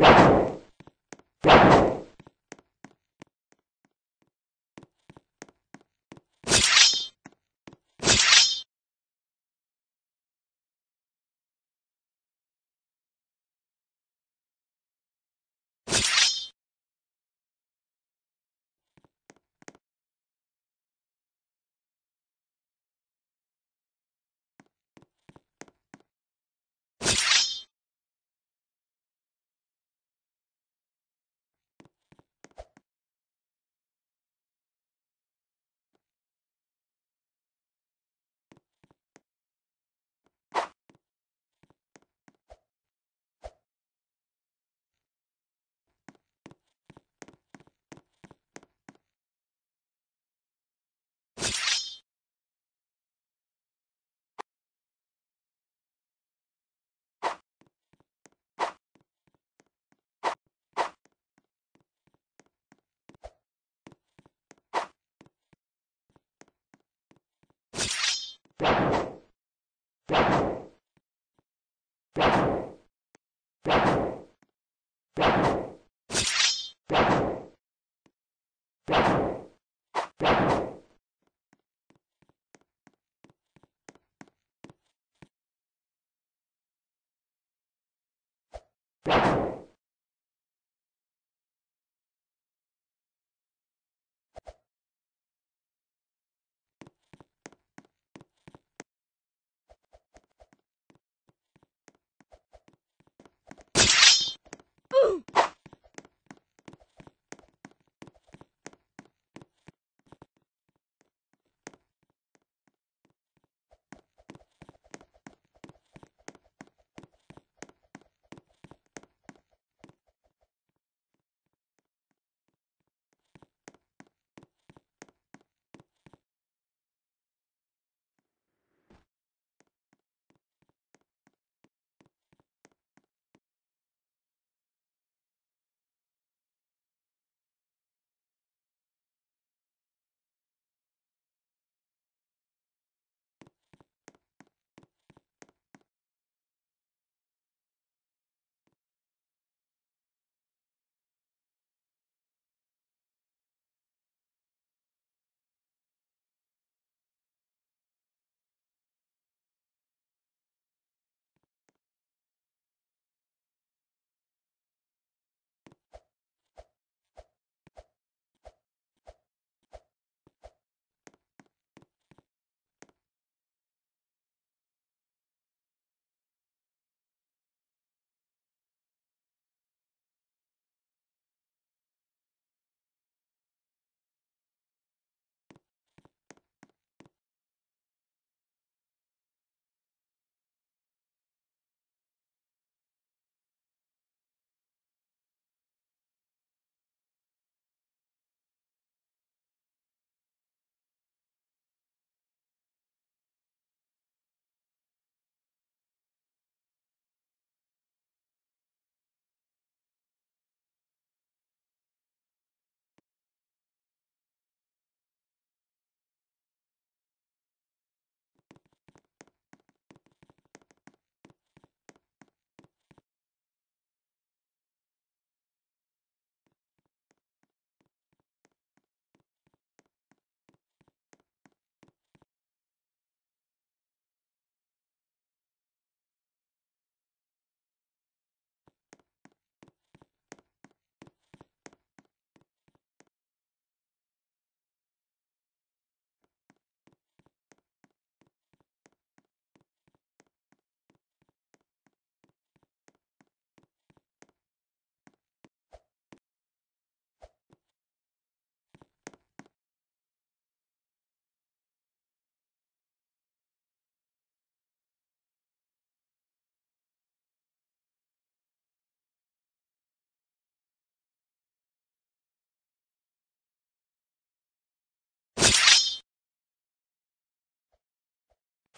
you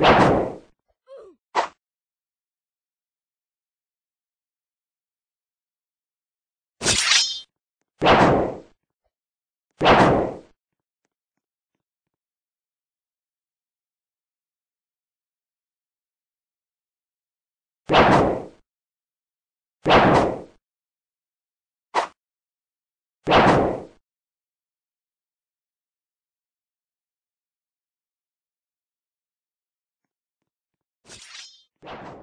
you. You